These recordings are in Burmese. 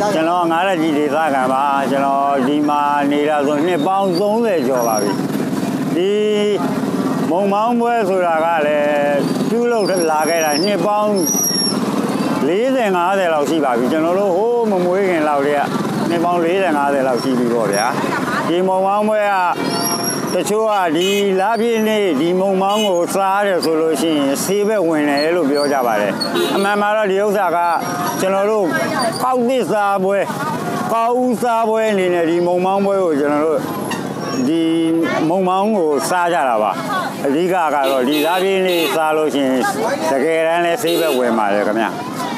သားကျွန်တော်ငါးရက်ကြီးဒေသခံပါကျွန်တော်ဒီမှာနေတာဆိုနှစ်ပေါင်း30ကျော်ပါပြီဒီမုံမောင်းပွဲဆိုတာကလည်းပြုလုပ်လာခဲ့တာနှစ်ပေါင်း40 50လောက်ရှိပါပြီကျွန်တော်တို့ဟိုးမမွေးခင်လောက်တည်းကနှစ်ပေါင်း40 50လောက်ရှိပြီပေါ့ဗျာဒီမုံမောင်းပွဲက တချို့ကဒီလာပြည့်နေ့ဒီမုံမောင်းကိုစားတယ်ဆိုလို့ရှိရင်ဆေးဘက်ဝင်တယ်လို့ပြောကြပါတယ်အမှန်မှာတော့ဒီဥစ္စာကကျွန်တော်တို့ကောက်သစ်စားပွဲကောက်ဦးစားပွဲအနေနဲ့ဒီမုံမောင်းပွဲကိုကျွန်တော်တို့ဒီမုံမောင်းကိုစားကြတာပါအဓိကကတော့ဒီသားပြင်းလေးစားလို့ရှိရင်တကယ်တမ်းလဲဆေးဘက်ဝင်ပါတယ်ခင်ဗျ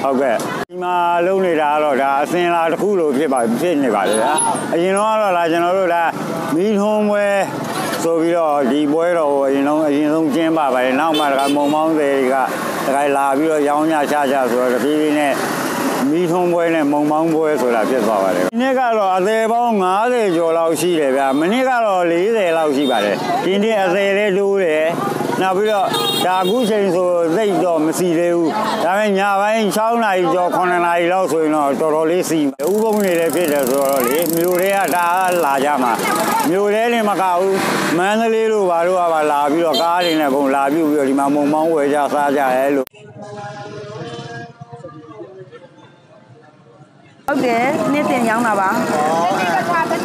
ဟုတ်ကဲ့ဒီမှာလုံနေတာကတော့ဒါအစင်လာတစ်ခုလိုဖြစ်ပါဖြစ်နေပါလေဗျာအရင်တော့ကတော့လာကျွန်တော်တို့ဒါမီးထွန်းပွဲ ဆိုပြီးတော့ဒီပွဲတော်ကိုအရင်ဆုံးအရင်ဆုံးကျင်းပါပါတယ်နောက်မှတခါမုံမောင်းတွေကတခါလာပြီးတော့ရောင်းညချချဆိုတော့တဖြည်းဖြည်းနဲ့မီးထုံးပွဲနဲ့မုံမောင်းပွဲဆိုတာဖြစ်သွားပါတယ်ဒီနေ့ကတော့အသေးပေါင်း90ကျော်လောက်ရှိတယ်ဗျာမနေ့ကတော့40လောက်ရှိပါတယ်ဒီနေ့အသေးလေးတိုးတယ် နောက်ပြီးတော့ဒါအခုချိန်ဆိုသိပ်တော့မစီသေးဘူးဒါပေမဲ့ညပိုင်း6နာရီကျော်9နာရီလောက်ဆိုရင်တော့တော်တော်လေးစီဥပုံနေလည်းဖြစ်တယ်ဆိုတော့လေမြို့တွေကဒါလာကြမှာမြို့တွေနေမကဘူးမန္တလေးတို့ဘာတို့ကပါလာပြီးတော့ကားတွေနဲ့ပုံလာပြုတ်ပြီးတော့ဒီမှာမုံမောင်းဝယ်ကြစားကြရဲလို့ဟုတ်တယ်နေ့တင်ရောင်းတာပါ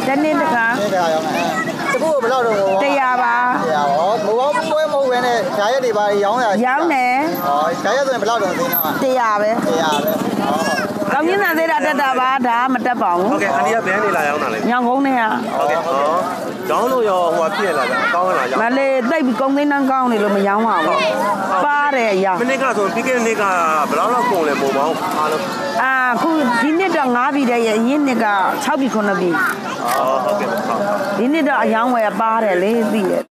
တစ်နေ့တစ်ခါနေတရားရောင်းတယ်တကူဘယ်လောက်တော့ဟောတရားပါ တရားဟောမဟုတ်ပွဲမဟုတ်ဘဲနဲ့ဈာရက် တွေပါရောင်းရရောင်းတယ်ဟောဈာရက်ဆိုရင်ဘယ်လောက်တော့သိနေတာတရားပဲတရားပဲဟောကောင်းကျင်းသာသေးတာတက်တာပါဒါမတက်ပါဘူးဟုတ်ကဲ့အန်ဒီကဘယ်နေလာရောက်တာလဲညောင်ကုန်းနဲ့ကဟုတ်ကဲ့ဟောကျောင်းလို့ရောဟိုကပြည့်လာတာအကောင်းလာရောက်မလေးတိတ်ပြီးကုန်းသိန်းနှန်းကောင်းနေလို့မရောင်းပါဘူးပါတယ်ရောင်းမနေ့ကဆိုပြီးခဲ့တဲ့နေ့ကဘယ်လောက်လောက်ကုန်လဲပုံပေါင်းအားလုံးအာခုဒီနှစ်တော့9ပြီတဲ့ရဲ့အရင်နှစ်က6ပြီ9ပြီဟောဟုတ်ကဲ့ဟုတ်ဒီနှစ်တော့အယောင်းဝယ်ပါတယ်လေသိရဲ့